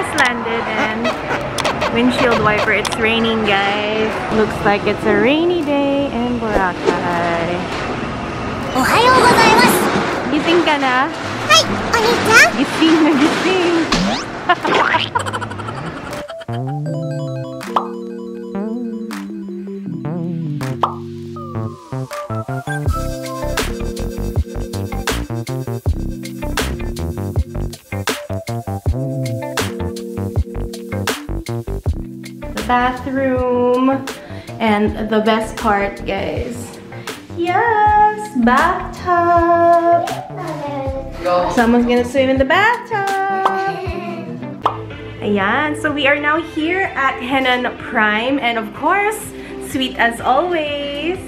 just landed and windshield wiper. It's raining, guys. Looks like it's a rainy day in Boracay. Ohayou gozaimasu! Gising ka na? Hi, Oni-chan! Gising na gising! Bathroom and the best part guys yes bathtub someone's gonna swim in the bathtub Ayan, so we are now here at Henan Prime and of course sweet as always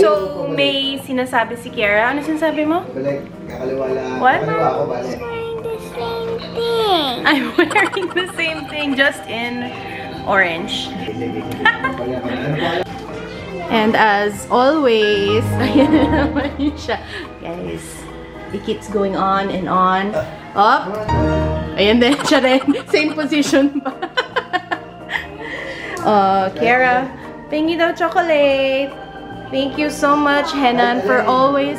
so may sinasabi si Kiara ano sinasabi mo? Balik, kakaliwala. What? Kakaliwa ako, balik. Thing I'm wearing the same thing just in orange? And as always, ayan. Guys, it keeps going on and on. Up. Ayan din siya. Same position pa. uh, Kiara, thank you daw chocolate. Thank you so much, Henan, for always...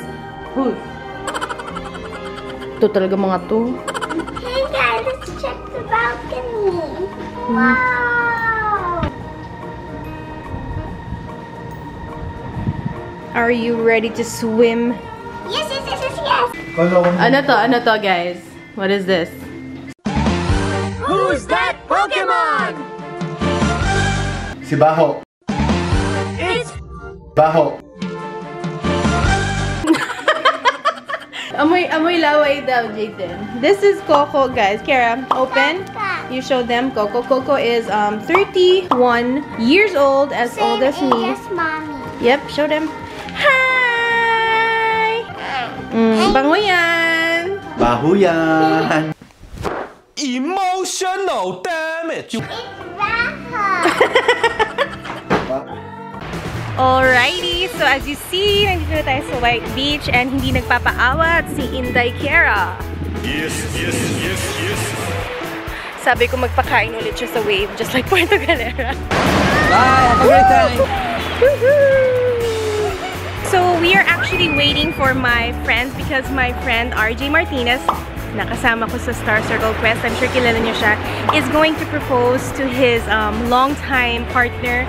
Ito talaga mga to. Wow Are you ready to swim? yes yes yes yes yes Kala ko Ano to? Ano to, guys? What is this? who's that Pokemon Si Baho. it's Baho. Amoy, amoy laway daw, Jaden. This is Coco, guys. Kara, open. You showed them Coco. Coco is um 31 years old, as same old as me. as mommy Yep, show them. Hi! Mm, bango yan! Baho yan. Emotional damage. it's Alrighty, so as you see, nandito na tayo sa White Beach and hindi nagpapaawat si Inday Kiera. Yes, yes, yes, yes. Sabi ko magpakain ulit siya sa wave, just like Puerto Galera. Bye, have a great time. So we are actually waiting for my friends because my friend RJ Martinez, nakasama ko sa Star Circle Quest, I'm sure kilala niyo siya, is going to propose to his um, longtime partner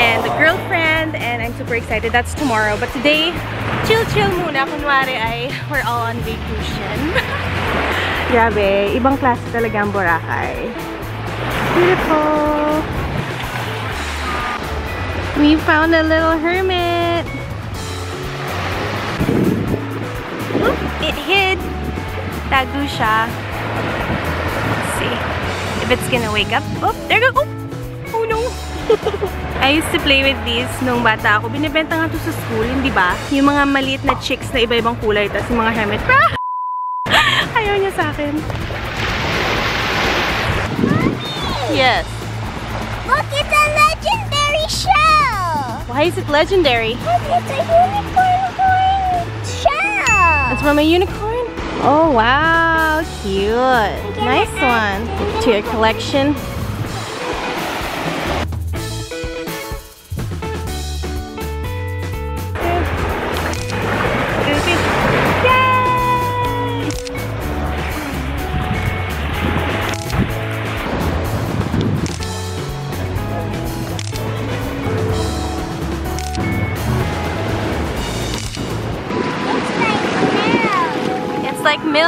and girlfriend and I'm super excited. That's tomorrow. But today, chill-chill muna. Kunwari ay we're all on vacation. Grabe, ibang klase talaga ang Boracay. Beautiful! We found a little hermit! Oop, it hid. Tago siya. Let's see if it's gonna wake up. Oh, there go. Oh, oh no. I used to play with these nung bata ako. Binibenta nga to sa school, hindi ba? Yung mga maliit na chicks na iba-ibang kulay, tapos yung mga hermit. Ah! Ayaw niya sa akin. Yes. look it's a legendary shell Why is it legendary? it's a unicorn horn shell It's from a unicorn? Oh, wow. Cute. Nice one. To your collection.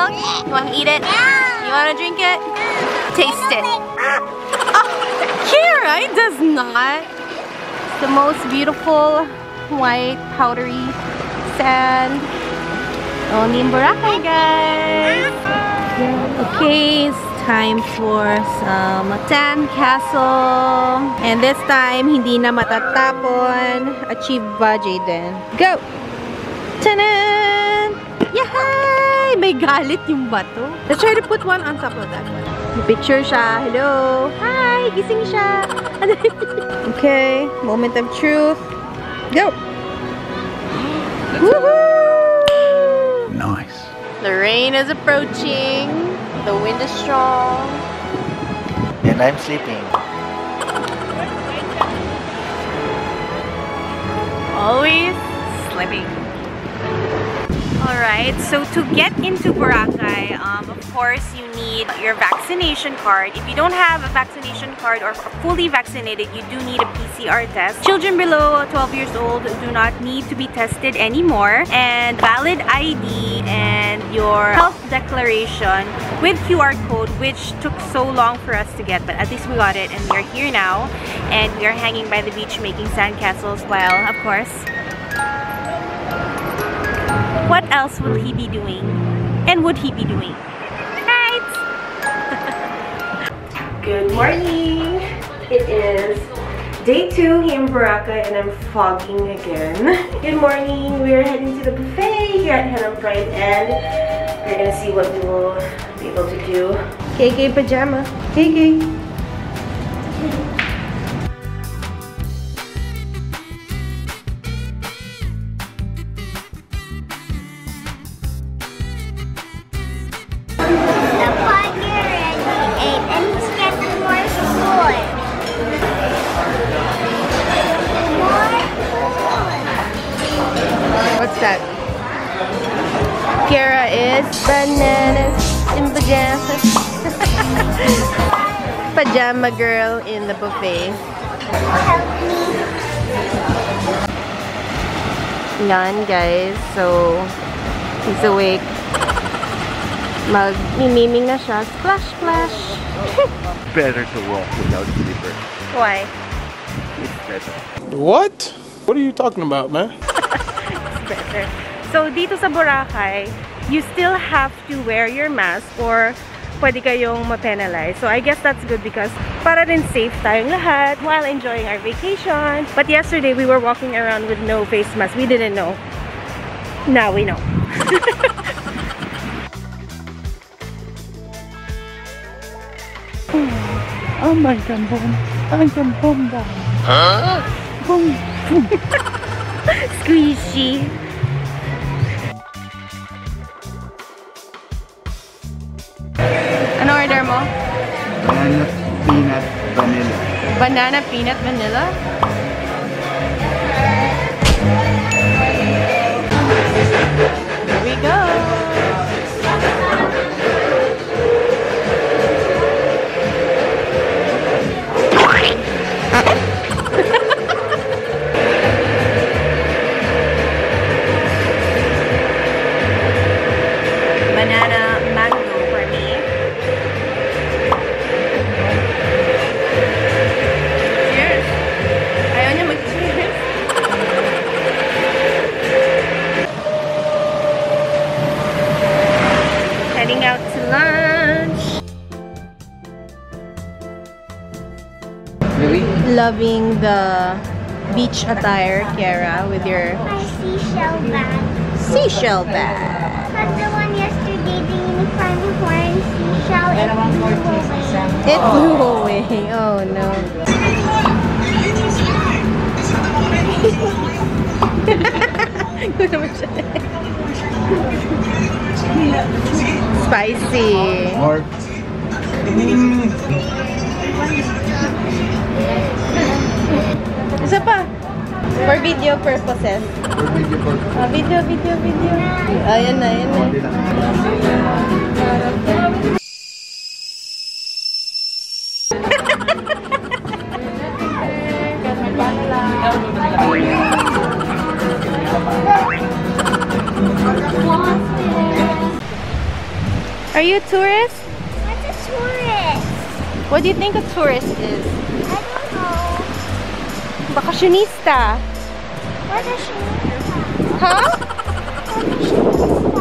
You want to eat it? You want to drink it? Taste it. Oh, Kira, it does not. It's the most beautiful white powdery sand. Oh, Only in Boracay, guys. Okay, it's time for some Tan Castle. And this time, hindi na matatapon. Achieve ba, Jaden? Go! Tanan! May galit yung bato. Let's try to put one on top of that one. May picture siya. Hello! Hi! Gising siya! okay. Moment of truth. Go! Woohoo! Nice. The rain is approaching. The wind is strong. And I'm sleeping. Always sleeping. Alright, so to get into Boracay, um, of course, you need your vaccination card. If you don't have a vaccination card or fully vaccinated, you do need a PCR test. Children below 12 years old do not need to be tested anymore. And valid ID and your health declaration with QR code, which took so long for us to get, but at least we got it and we are here now. And we are hanging by the beach making sandcastles while, of course, what else will he be doing? And would he be doing? Right? Good morning! It is day two here in Boracay and I'm fogging again. Good morning! We're heading to the buffet here at Henann Prime and we're gonna see what we will be able to do. KK pajama. KK. Kara is bananas in pajamas. Pajama girl in the buffet. Help me. Yan guys, so he's awake. Mag-mimiming na siya. Splash, splash. Better to walk without slipper. Why? It's better. What? What are you talking about, man? better. So, dito sa Boracay, you still have to wear your mask or pwede kayong ma-penalize. So, I guess that's good because para rin safe tayong lahat while enjoying our vacation. But yesterday, we were walking around with no face mask. We didn't know. Now we know. Oh my gambon. Ang gambon ba? Squishy. Banana peanut vanilla. Banana peanut vanilla? The beach attire, Kiera, with your My seashell bag. seashell bag. But the one yesterday, the unicorn horn seashell, it blew away. It blew away. Oh no. Kung naman siya. Spicy. More. Isa pa. For video purposes. For video for Ah, video, video, video. Ayan na, ayan na. Are you a tourist? What's a tourist? What do you think a tourist is? I don't know. Bakasyonista. What is? Huh?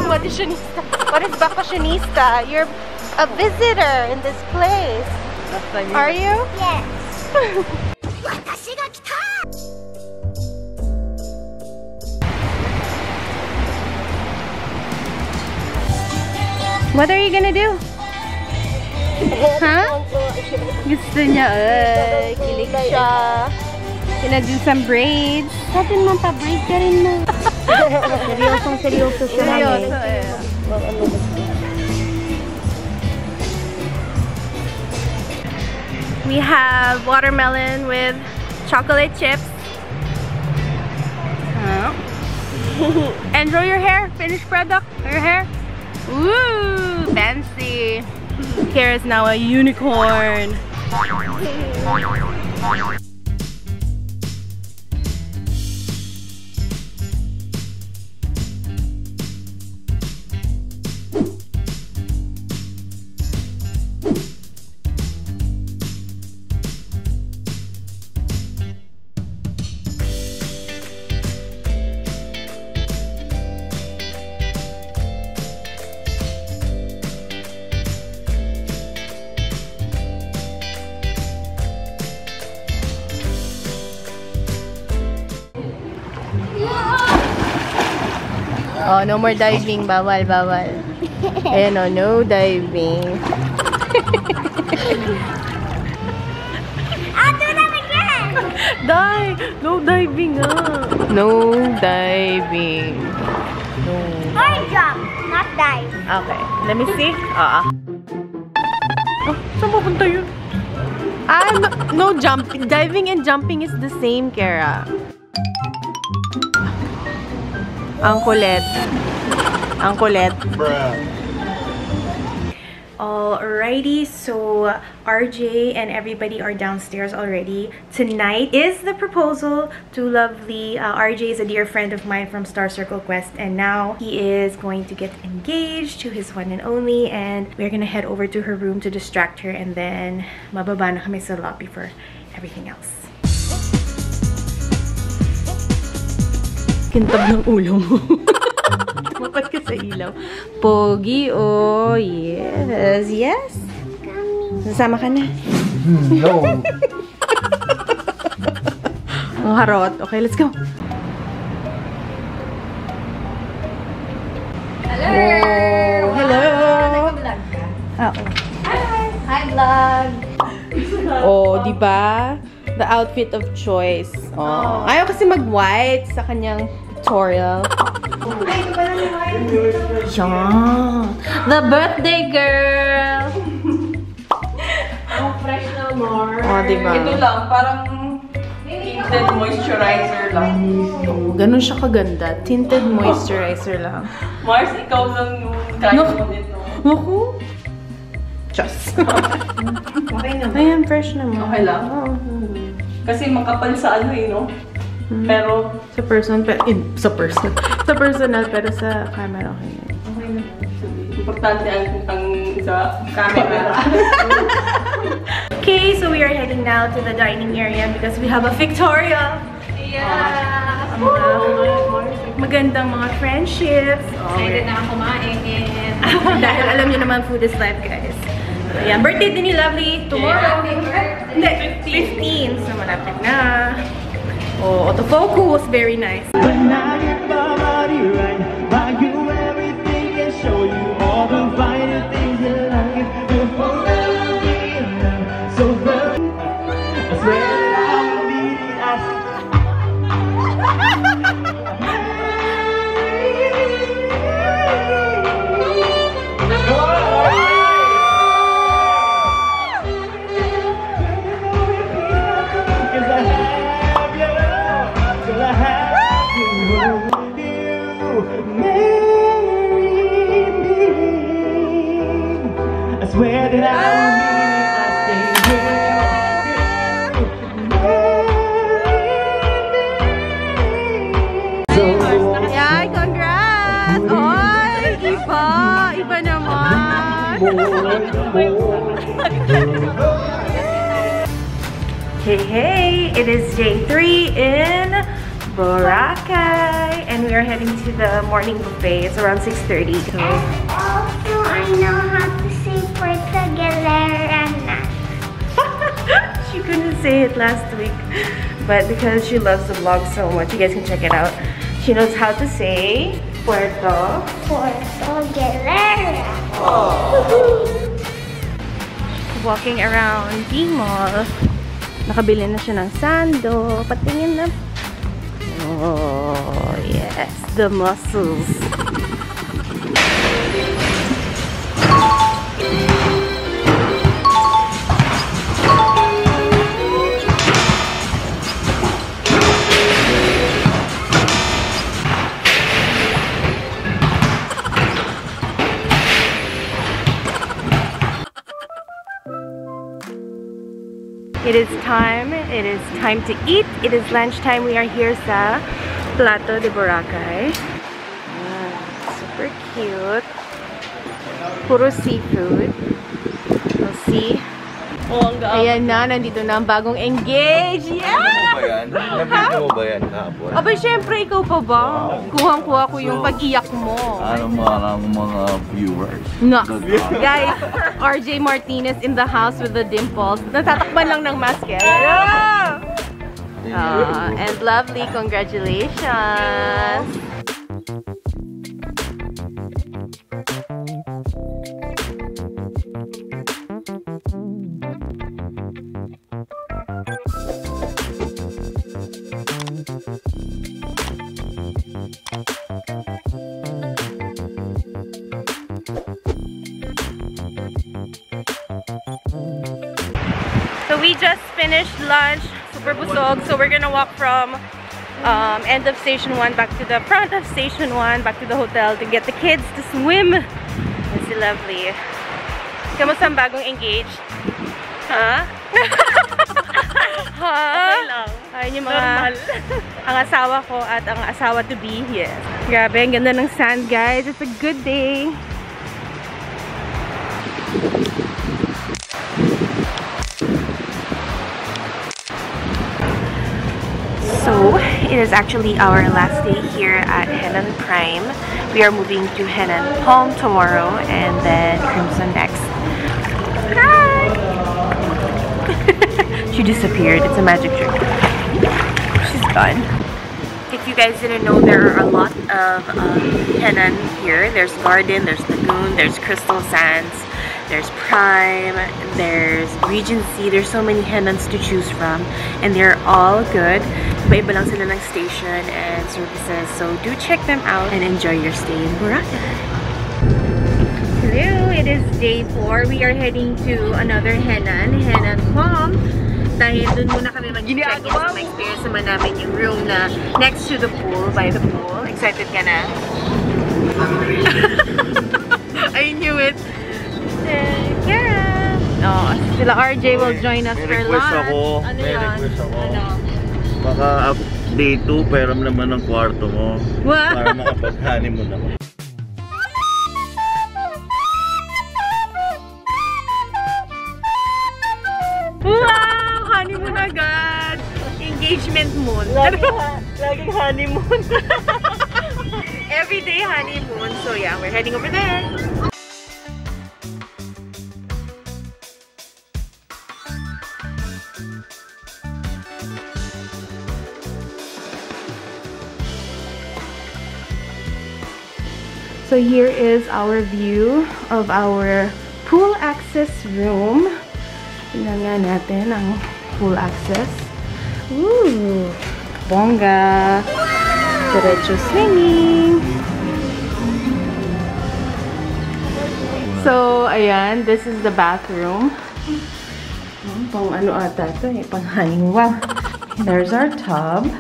Bakasyonista. What is bakasyonista? You're a visitor in this place. Are you? Yes. What are you gonna do? Huh? Gusto niya, ay, kilig siya. Gonna do some braids. Sabi mo, pa-break ka rin na. Seryosong seryoso siya mami. Seryoso eh. We have watermelon with chocolate chips. Oh. Enjoy your hair. Finished product. Your hair. Woo! Fancy. Here is now a unicorn. Oh, no more diving. Bawal, bawal. Ayan oh, no diving. Again! Dive! No diving ah. No diving. No. Or jump, not dive. Okay, let me see. Ah. Oh, saan pupunta yun? Ah, no, no jumping. Diving and jumping is the same, Kara. Ang kulit. Ang kulit. Alrighty, so RJ and everybody are downstairs already. Tonight is the proposal to lovely uh, RJ is a dear friend of mine from Star Circle Quest and now he is going to get engaged to his one and only and we're gonna head over to her room to distract her and then mababa na kami sa lobby for everything else. Kintab ng ulo mo. Mapat ka sa ilaw. Pogi, oh, yes, yes. Nasama ka na. No. Ang harot. Okay, let's go. Hello! Oh, hello! Oo. Hi, vlog! Oh, di ba? The outfit of choice. Oh. Ayaw kasi mag-white sa kanyang pictorial. Yan. The birthday girl! Ang fresh na more. Oh, di ba? Ito lang, parang tinted moisturizer lang. Oh, ganun siya kaganda. Tinted moisturizer lang. Mars, ikaw lang yung kaya No. mo nito. Naku! Just. Okay na. Ayan, fresh naman. Okay lang? Oo. Kasi makapal sa ano eh, no? Pero, Sa person, pero, in, sa person. sa personal, pero sa camera, okay na. okay na. Importante ang, ang sa camera. Okay, so we are heading now to the dining area because we have a Victoria. Yeah! Ang mga magandang mga friendships. Oh, Excited na ako kumain. Dahil alam niyo naman, food is life, guys. So, yan. Birthday din ni Lovely tomorrow. Hindi, 15. So, malapit na. Oh, the vocal was Very nice. Hey, hey! It is day three in Boracay! And we are heading to the morning buffet. It's around 6.30. So, Also, I know how to say Puerto Galera. she couldn't say it last week. But because she loves the vlog so much, you guys can check it out. She knows how to say Puerto. Puerto Galera. Walking around the mall. Nakabili na siya ng sando. Patingin na. Oh, yes. The muscles. It is time. It is time to eat. It is lunchtime. We are here sa Plato de Boracay. Ayan, super cute. Puro seafood. We'll see. Ayan na, nandito na ang bagong engage. Yeah! ba yan? Nabigyan mo ba yan kahapon? Aba, syempre, ikaw pa ba? Kuhang-kuha ko yung pag-iyak mo. Ano mga mga viewers? No. Guys, RJ Martinez in the house with the dimples. Natatakban lang ng mask eh. Yeah! Ah, and lovely, congratulations! Finished lunch, super busog. So we're gonna walk from um, end of station 1 back to the front of station 1, back to the hotel to get the kids to swim. It's lovely. Kamusta ang bagong engaged? Ha? ha? Ayun yung mga ang asawa ko at ang asawa to be. Yes. Grabe, ang ganda ng sand guys. It's a good day. It is actually our last day here at Henann Prime. We are moving to Henann Palm tomorrow and then Crimson next. Hi! she disappeared. It's a magic trick. She's gone. If you guys didn't know, there are a lot of um, Henann here. There's Garden, there's Lagoon, there's Crystal Sands, there's Prime, there's Regency. There's so many Henanns to choose from and they're all good. Iba-iba lang sila ng station and services. So do check them out and enjoy your stay in Boracay. Hello, it is day 4. We are heading to another Henann, Henann Palm. Dahil dun muna kami mag-check in sa experience naman namin yung room na next to the pool, by the pool. Excited ka na? I knew it. Eh, Kara! Oh, sila RJ will join us for lunch. ako. Ano May request ako. Ano? Baka up day 2, peram naman ng kwarto mo. Wow! Para makapag-honeymoon ako. Wow! Honeymoon agad! Engagement moon. Laging, honeymoon. Everyday honeymoon. So yeah, we're heading over there. So here is our view of our pool access room. Tingnan nga natin ang pool access. Ooh, bongga. Diretso swimming. So, ayan, this is the bathroom. Hmm, Pang ano ata ito eh, pang hanging. There's our tub.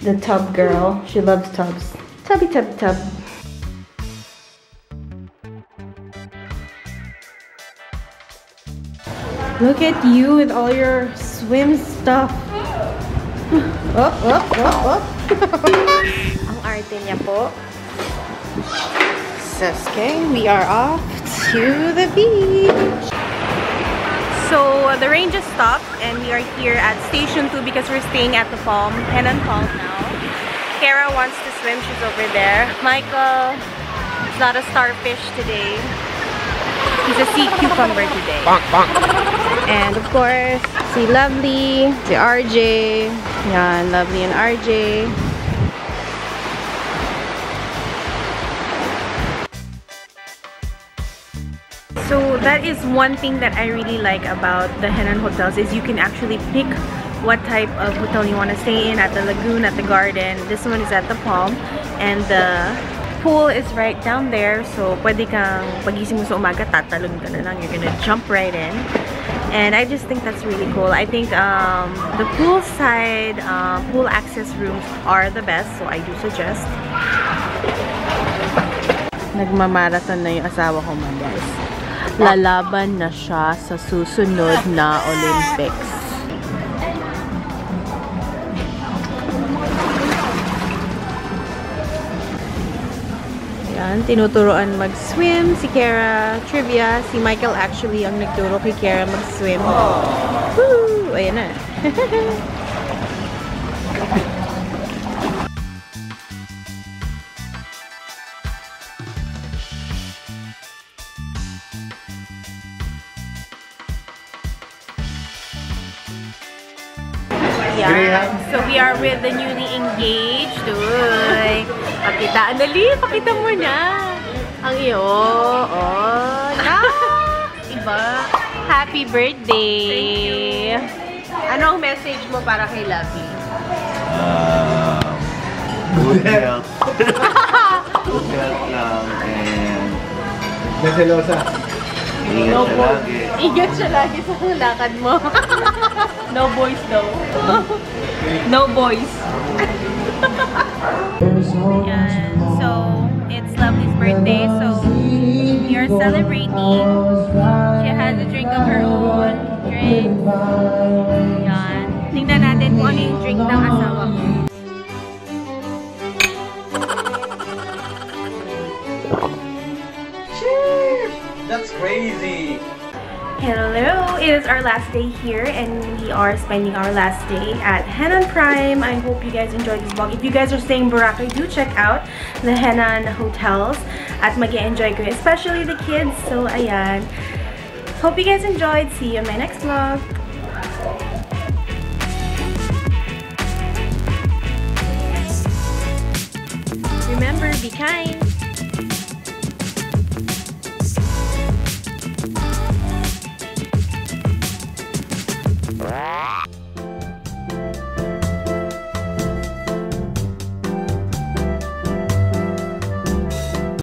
The tub girl. She loves tubs. Tubby tub tub. Look at you with all your swim stuff. Up, up, up, up. Ang arte niya po. Seske, we are off to the beach. So uh, the rain just stopped and we are here at Station 2 because we're staying at the Palm, Henann Palm now. Kara wants to swim, she's over there. Michael is not a starfish today. He's a sea cucumber today. Bonk, bonk. And of course, si Lovely, si RJ. Yan, Lovely and RJ. So that is one thing that I really like about the Henann hotels is you can actually pick what type of hotel you want to stay in at the lagoon, at the garden. This one is at the Palm and the pool is right down there. So pwede kang pagising mo sa umaga, tatalon ka na lang. You're gonna jump right in. And I just think that's really cool. I think um, the poolside uh, pool access rooms are the best. So I do suggest. Nagmamarathon na yung asawa ko man guys. Lalaban na siya sa susunod na Olympics. Yan, tinuturoan mag-swim si Kara. Trivia, si Michael actually ang nagturo kay Kara mag-swim. Woo! Ayan na. are with the newly engaged. Uy. Pakita. Andali, pakita mo na. Ang iyo. Oh. Na. Iba. Happy birthday. Ano ang message mo para kay Lovey? Um, good health. good health lang and Naselosa. Ingat siya lagi. Ingat siya lagi sa lakad mo. no boys daw. no boys. Yan. So, it's Lovely's birthday. So, we are celebrating. She has a drink of her own. Drink. Yan. Tingnan natin kung ano yung drink ng asawa ko. That's crazy! Hello! It is our last day here and we are spending our last day at Henann Prime. I hope you guys enjoyed this vlog. If you guys are staying in Boracay, do check out the Henann hotels at mag enjoy ko, especially the kids. So, ayan. Hope you guys enjoyed. See you in my next vlog. Remember, be kind.